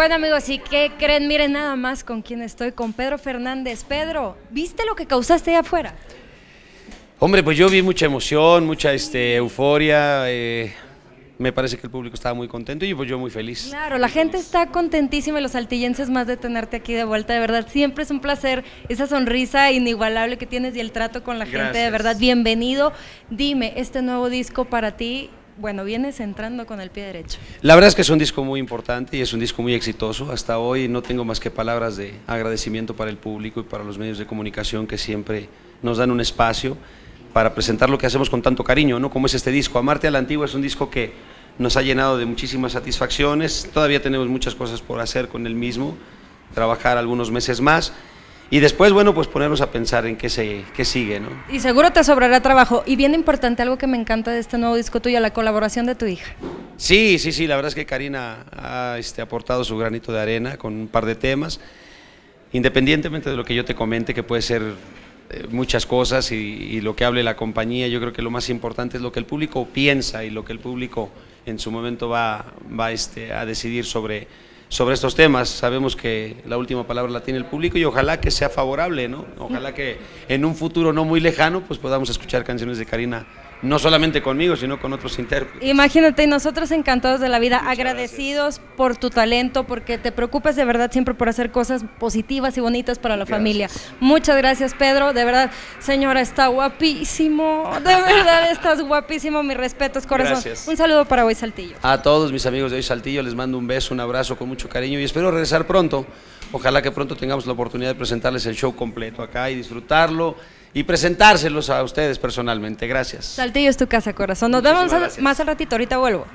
Bueno amigos, ¿y qué creen? Miren nada más con quién estoy, con Pedro Fernández. Pedro, ¿viste lo que causaste ahí afuera? Hombre, pues yo vi mucha emoción, mucha este, euforia. eh, me parece que el público estaba muy contento y pues yo muy feliz. Claro, la gente está contentísima y los saltillenses más de tenerte aquí de vuelta, de verdad. Siempre es un placer esa sonrisa inigualable que tienes y el trato con la gente, de verdad. Bienvenido. Dime, este nuevo disco para ti, bueno, vienes entrando con el pie derecho. La verdad es que es un disco muy importante y es un disco muy exitoso. Hasta hoy no tengo más que palabras de agradecimiento para el público y para los medios de comunicación que siempre nos dan un espacio para presentar lo que hacemos con tanto cariño, ¿no? Como es este disco. Amarte a la Antigua es un disco que nos ha llenado de muchísimas satisfacciones. Todavía tenemos muchas cosas por hacer con el mismo, trabajar algunos meses más y después, bueno, pues ponernos a pensar en qué, se, qué sigue, ¿no? Y seguro te sobrará trabajo. Y bien importante, algo que me encanta de este nuevo disco tuyo, la colaboración de tu hija. Sí, sí, sí, la verdad es que Karina ha este, aportado su granito de arena con un par de temas, independientemente de lo que yo te comente, que puede ser eh, muchas cosas y, y lo que hable la compañía, yo creo que lo más importante es lo que el público piensa y lo que el público en su momento va, va este, a decidir sobre, sobre estos temas. Sabemos que la última palabra la tiene el público y ojalá que sea favorable, ¿no? Ojalá que en un futuro no muy lejano pues podamos escuchar canciones de Karina, no solamente conmigo, sino con otros intérpretes. Imagínate, y nosotros encantados de la vida, agradecidos por tu talento, porque te preocupas de verdad siempre por hacer cosas positivas y bonitas para la familia. Muchas gracias, Pedro. De verdad, señora, está guapísimo. De verdad, estás guapísimo. Mis respetos, corazón. Gracias. Un saludo para hoy, Saltillo. A todos mis amigos de hoy Saltillo les mando un beso, un abrazo con mucho cariño y espero regresar pronto. Ojalá que pronto tengamos la oportunidad de presentarles el show completo acá y disfrutarlo y presentárselos a ustedes personalmente. Gracias. Saltillo es tu casa, corazón. Nos vemos gracias. más al ratito. Ahorita vuelvo.